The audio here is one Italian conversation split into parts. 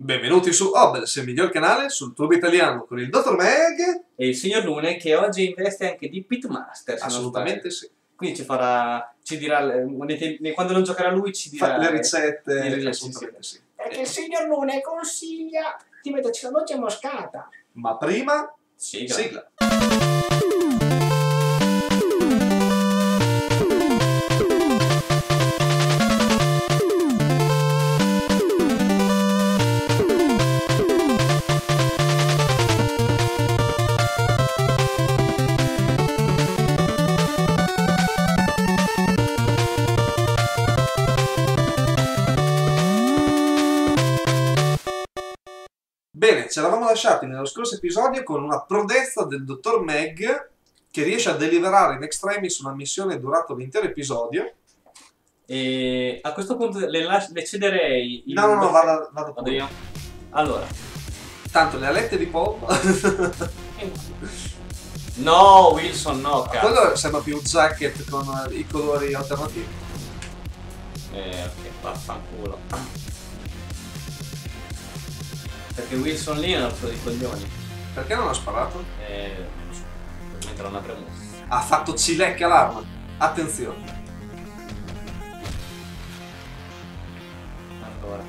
Benvenuti su Obels, il miglior canale sul tubo italiano con il dottor Meg. E il signor Lune che oggi investe anche di Pitmaster. Assolutamente sì. Quindi ci farà. Ci dirà. eh, nei tempi- quando non giocherà lui, ci dirà. Fa le ricette, le ricette, assolutamente sì. Perché il signor Lune consiglia di metterci la noce moscata. Ma prima, grazie. sigla. Lasciati nello scorso episodio con una prodezza del dottor Meg che riesce a deliberare in extremis una missione durata l'intero episodio. E a questo punto le, las- le cederei. No, no, no, vado, vado Vado io. Allora. Tanto le alette di Paul, No, Wilson, no, cazzo. quello sembra più un jacket con i colori alternativi. Eh, ok, vaffanculo. Perché Wilson lì è una rottura di coglioni. Perché non ha sparato? Eh, non so, probabilmente non ha premuto. Ha fatto cilecca l'arma. Attenzione. Allora.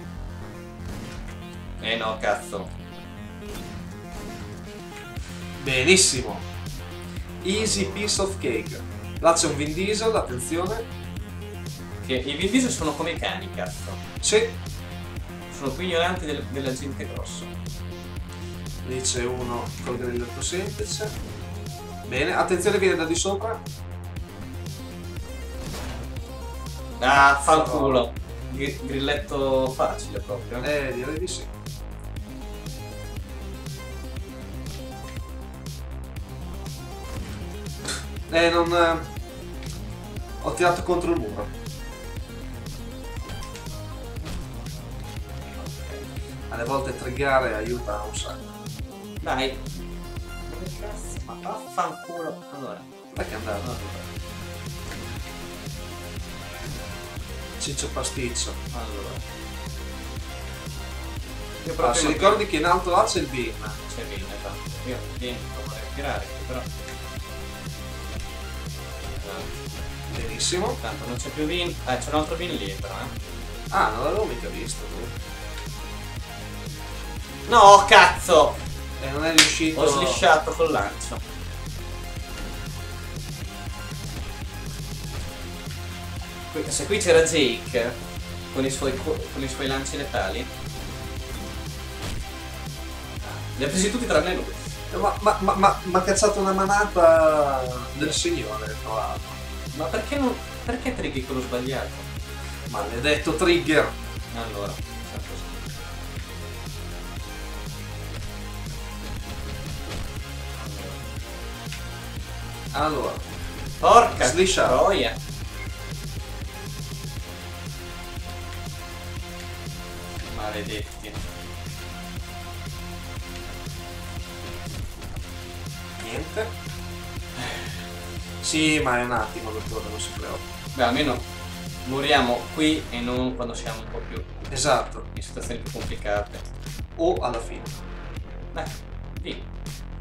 Eh no, cazzo. Benissimo. Easy piece of cake. Là c'è un Vin Diesel, attenzione. Che i Vin Diesel sono come i cani, cazzo. Sì, Sono più ignoranti del- della gente grossa. lì c'è uno col grilletto semplice. Bene, attenzione viene da di sopra. Ah, fanculo. Gri- Grilletto facile proprio. Eh, direi di sì. Eh, non... eh, Ho tirato contro il muro. Alle volte triggare aiuta un sacco. Dai. Ma vaffanculo. Allora. Perché andare? Ciccio pasticcio. Allora. Io Ah, si ricordi che in alto là c'è il beam. C'è Vin, esatto. Io vieni, lo vorrei tirare, però. Benissimo. Tanto non c'è più Vin. Eh, c'è un altro Vin lì, però, eh. Ah, non l'avevo mica visto. tu. No, cazzo! E non è riuscito... Ho slisciato col lancio. Se qui c'era Jake con i suoi, co- con i suoi lanci letali, li ha presi tutti tranne lui. Ma, ma, ma, ma, ma ha cazzato una manata del signore, tra l'altro. Ma perché non. perché trigger quello sbagliato? Maledetto trigger. Allora, Allora, Porca Slisciato. troia! Maledetti. niente. Sì, ma è un attimo, dottore, non si preoccupi. Beh, almeno moriamo qui e non quando siamo un po' più Esatto. in situazioni più complicate. O alla fine. Dai, via.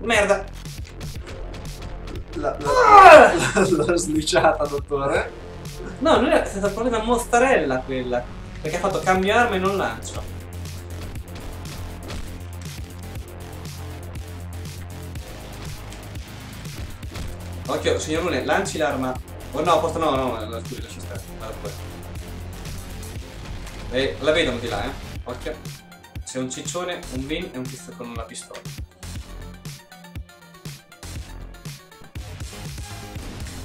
Merda! La, la, la, l'ha sliciata, dottore. No, non è stata proprio una mozzarella quella. Perché ha fatto cambio arma e non lancio. Occhio, signor Lune, lanci l'arma. Oh no, posto no, no, no, scusi, lascia stare. Guarda. Eh, la vedono di là, eh. Occhio. C'è un ciccione, un bin e un tizio con una pistola.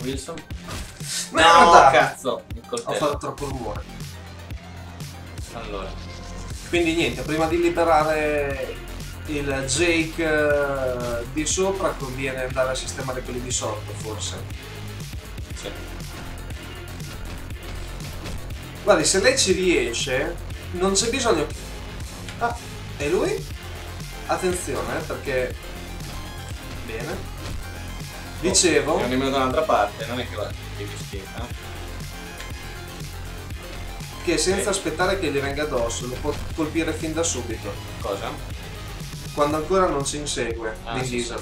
Wilson? No, Merda! cazzo! Il Ho coltello. fatto troppo rumore. Allora. Quindi niente, prima di liberare il Jake eh, di sopra conviene andare a sistemare quelli di sotto, forse. Sì. Guardi, se lei ci riesce, non c'è bisogno. Ah, e lui? Attenzione, eh, perché. Bene. Dicevo. Non nemmeno da un'altra parte, non è che va che vi schifo, eh. che senza Ok. aspettare che gli venga addosso lo può colpire fin da subito, Cosa? quando ancora non ci insegue Ah, sì, Diesel.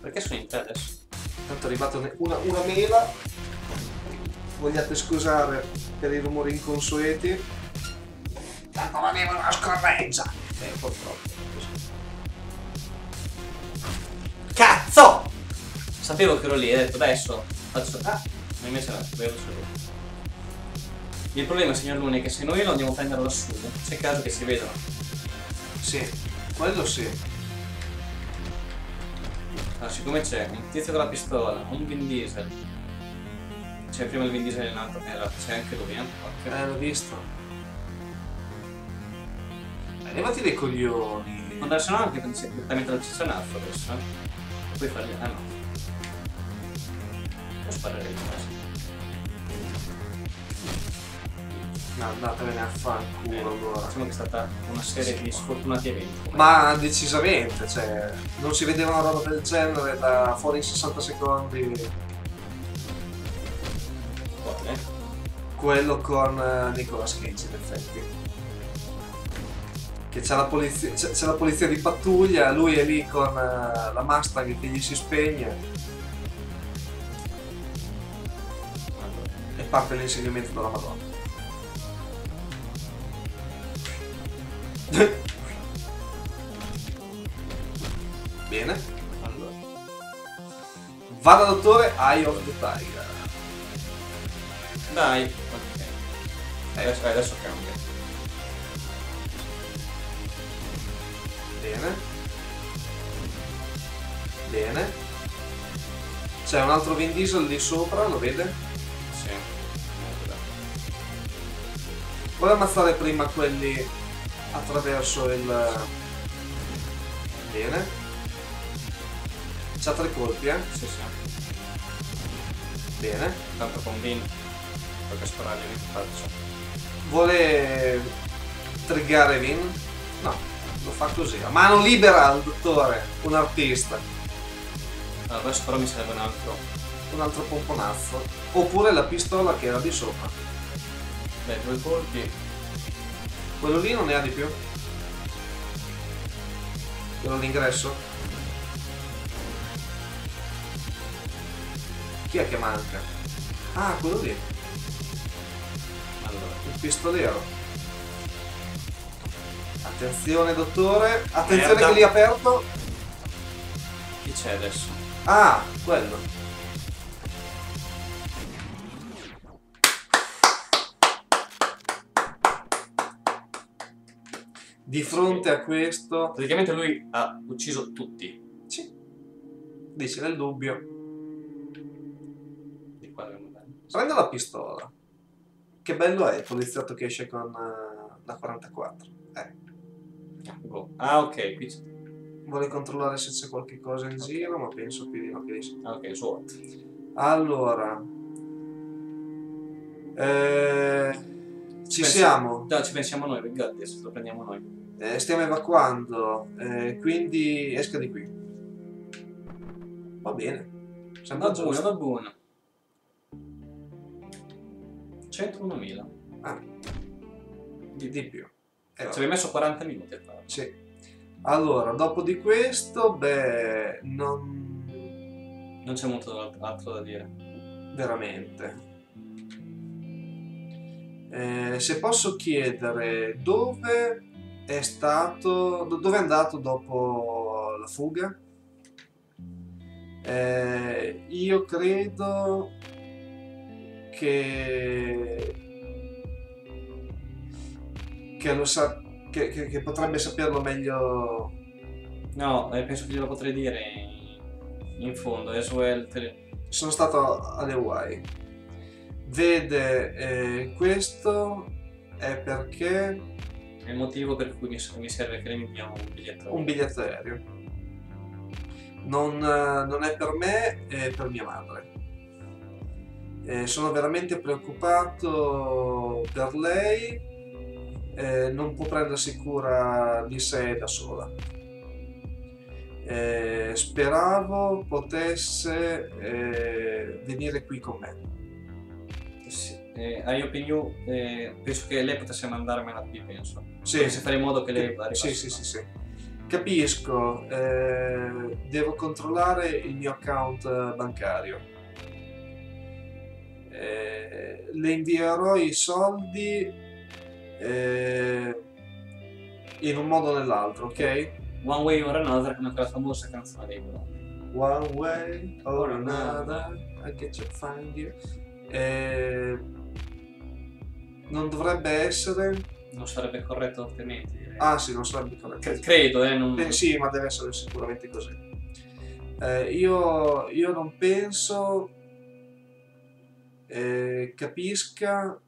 Perché sono in te adesso? Tanto è arrivata un- una, una mela. Vogliate scusare per i rumori inconsueti. Tanto la neve è una scorreggia. Eh, purtroppo. Cazzo! Sapevo che ero lì, ho detto adesso faccio. Ah, ma invece no, vedo solo. Il problema, signor Lune, è che se noi lo andiamo a prendere lassù, c'è caso che si vedano. Sì, quello sì. Allora, siccome c'è un tizio con la pistola, un Vin Diesel. C'è prima il Vin Diesel e l'altro, eh, allora, c'è anche lui, eh? Ok. Eh, l'ho visto. Levati dei coglioni. Può andarsi anche direttamente dal cessanazzo adesso, eh? Puoi fargli. Ah no. Può sparare il caso. No, andatevene a fanculo allora. Diciamo che è stata una serie di sfortunati eventi. Ma decisamente, cioè, non si vedeva una roba del genere da fuori in 60 secondi. Buone. quello con eh, Nicolas Cage in effetti che c'è la, polizia, c'è, c'è la polizia di pattuglia lui è lì con eh, la Mustang che gli si spegne e parte l'insegnamento della Madonna bene Allora. vada dottore Eye of the Tiger Dai. Ok. Adesso, eh, adesso cambia. Bene. Bene. C'è un altro Vin Diesel lì sopra, lo vede? Sì. Vuole ammazzare prima quelli attraverso il... Bene. C'ha tre colpi, eh? Sì, sì. Bene. Tanto con Vin. Tocca sparargli in faccia. Vuole triggare Vin? No, lo fa così. A mano libera il dottore, un artista. Adesso però mi serve un altro. Un altro pomponazzo. Oppure la pistola che era di sopra. Beh, due colpi. Quello lì non ne ha di più? Quello all'ingresso? Chi è che manca? Ah, quello lì, Allora. il pistolero. Attenzione dottore, attenzione Merda. che lì è aperto. Chi c'è adesso? Ah, quello. Di fronte a questo, Praticamente lui ha ucciso tutti. sì, dice nel dubbio, Di qua dobbiamo andare. prendo la pistola. Che bello è il poliziotto che esce con eh, la 44. Eh, Ah, go. Ah, ok, qui c'è. vuole controllare se c'è qualche cosa in giro, ma penso più di no che di sì. Ah, ok, SWAT. Allora, eh, ci Pensi- siamo. No, ci pensiamo noi, got this, lo prendiamo noi. Eh, stiamo evacuando, eh, quindi esca di qui. Va bene. Sembra Va buono, va buono. 101.000. Ah, di, di più. Eh, Ci avevi messo 40 minuti a farlo. Sì. Allora, dopo di questo, beh, non Non c'è molto alt- altro da dire. veramente. Eh, se posso chiedere dove è stato, do- dove è andato dopo la fuga? Eh, io credo che che lo sa che, che- che potrebbe saperlo meglio No, eh, penso che glielo potrei dire in, fondo. Well, te- sono stato alle Hawaii. Vede, eh, questo è perché è il motivo per cui mi, serve che lei mi dia un biglietto. un biglietto aereo. Non, non è per me, è per mia madre. Eh, sono veramente preoccupato per lei, eh, non può prendersi cura di sé da sola. Eh, speravo potesse eh, venire qui con me. Sì, eh, a Opinion eh, penso che lei potesse mandarmela qui, penso. Sì, Se fare in modo che lei arrivi sì, sì, sì, sì. Capisco, eh, devo controllare il mio account bancario. Eh, le invierò i soldi eh, in un modo o nell'altro, ok? One Way or Another, come quella famosa canzone dei Blue. One way or another, I get you find you. Eh, non dovrebbe essere. Non sarebbe corretto altrimenti. direi. Ah, sì, non sarebbe corretto. Cre- credo, eh, non... Eh, sì, ma deve essere sicuramente così. Eh, io, io non penso eh, capisca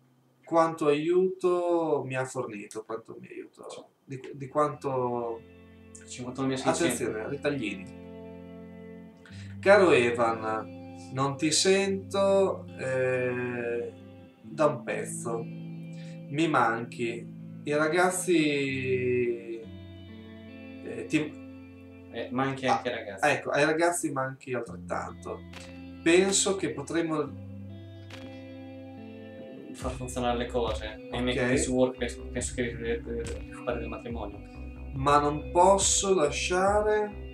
quanto aiuto mi ha fornito, quanto mi aiuto, di, di quanto 51.600. Attenzione, ritaglini. Caro Evan, non ti sento eh, da un pezzo. Mi manchi. I ragazzi... eh, ti- Eh, manchi anche ai ragazzi. ah, ecco, ai ragazzi manchi altrettanto. Penso che potremmo... Far funzionare le cose. E make this work, penso, penso che deve fare del matrimonio. Ma non posso lasciare...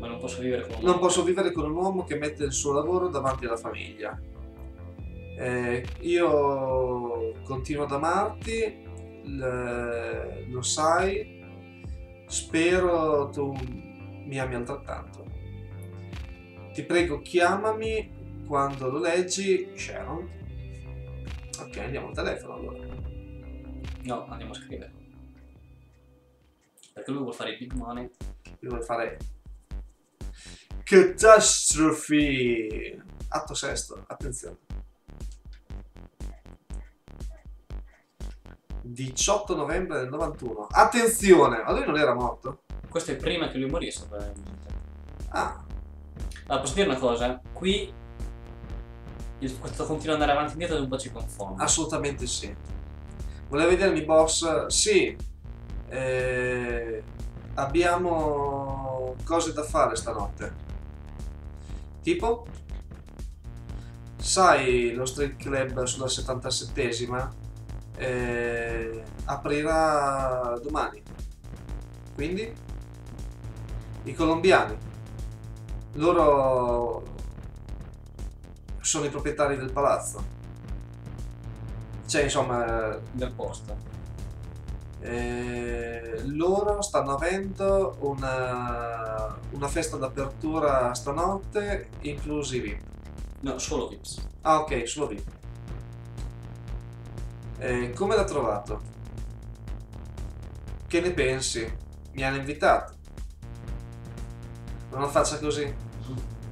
Ma non posso vivere con un Non posso vivere con un uomo che mette il suo lavoro davanti alla famiglia. Eh, io continuo ad amarti, l- lo sai, spero tu mi ami altrettanto. Ti prego, chiamami quando lo leggi, Sharon. Ok, andiamo al telefono allora. No, andiamo a scrivere. Perché lui vuole fare i big money. Io devo fare catastrofi. Atto sesto, attenzione. 18 novembre del 91. Attenzione, ma lui non era morto? Questo è prima che lui morisse, probabilmente. Ah, Allora, posso dire una cosa? Qui il- questo continua ad andare avanti e indietro un po' ci confonde. assolutamente sì. Volevo vedermi boss? Sì. Eh, abbiamo cose da fare stanotte. Tipo? Sai lo street club sulla 77esima? Eh, aprirà domani. Quindi? I colombiani. Loro sono i proprietari del palazzo. Cioè, insomma, Del posto. eh, loro stanno avendo una, una festa d'apertura stanotte, inclusi VIP. No, solo Vips. Ah, ok, solo VIP. Eh, come l'ha trovato? Che ne pensi? Mi hanno invitato. Non faccia così.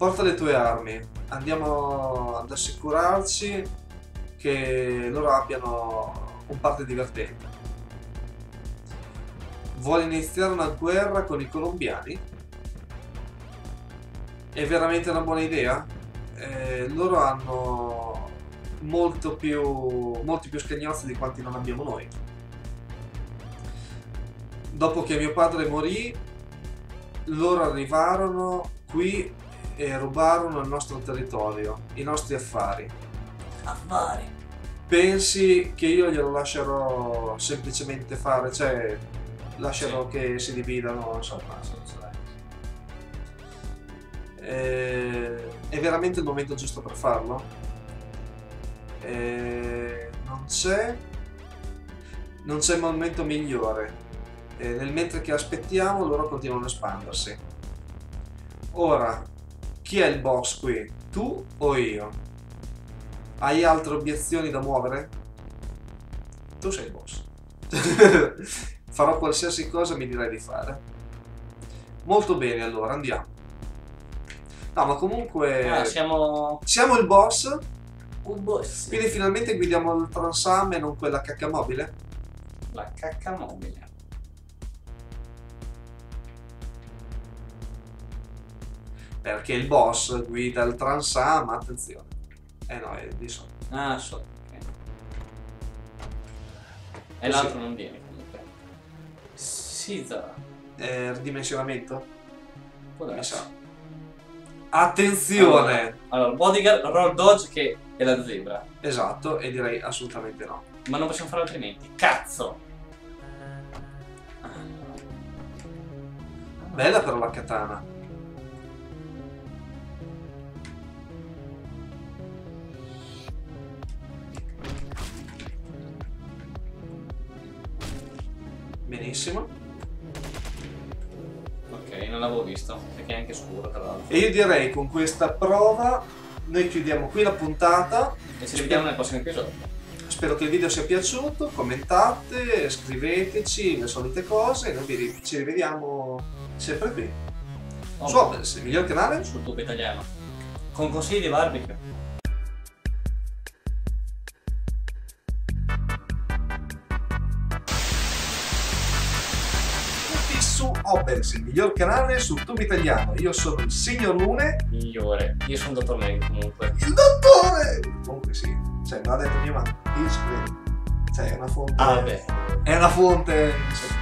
Porta le tue armi. Andiamo ad assicurarci che loro abbiano un party divertente. Vuole iniziare una guerra con i colombiani? È veramente una buona idea? Eh, loro hanno molto più, molti più scagnozzi di quanti non abbiamo noi. Dopo che mio padre morì, loro arrivarono qui e rubarono il nostro territorio, i nostri affari. Affari. Pensi che io glielo lascerò semplicemente fare, cioè lascerò che si dividano, insomma. Eh, è veramente il momento giusto per farlo? Eh, non c'è non c'è momento migliore. Eh, nel mentre che aspettiamo loro continuano a espandersi. Ora, chi è il boss qui? Tu o io? Hai altre obiezioni da muovere? Tu sei il boss. Farò qualsiasi cosa mi direi di fare. Molto bene, allora andiamo. No, ma comunque Ah, siamo siamo il boss, un boss. quindi finalmente guidiamo il Transam e non quella cacca mobile. La cacca mobile. Perché il boss guida il Transam, attenzione. Eh no, è di sotto. Ah, so. ok. E Sì. l'altro non viene comunque. Caesar. Eh, ridimensionamento? Può Mi sa. Attenzione! Allora, bodyguard, roll dodge che è la zebra. Esatto, e direi assolutamente no. Ma non possiamo fare altrimenti. Cazzo! Bella però la katana. Benissimo. Ok, non l'avevo visto, perché è anche scuro tra l'altro. E io direi con questa prova noi chiudiamo qui la puntata. E ci rivediamo nel prossimo episodio. Spero che il video sia piaciuto, commentate, scriveteci le solite cose e noi ci rivediamo sempre qui. Oh, Su Obels, il miglior canale. sul tubo italiano. Con consigli di barbecue. Obels, il miglior canale sul tubo italiano. Io sono il signor Lune, Migliore. Io sono dottor Meg comunque. il dottore! Comunque sì, cioè, l'ha detto mia mamma. Io ci credo. Cioè, è una fonte. Ah, beh. È una fonte. cioè,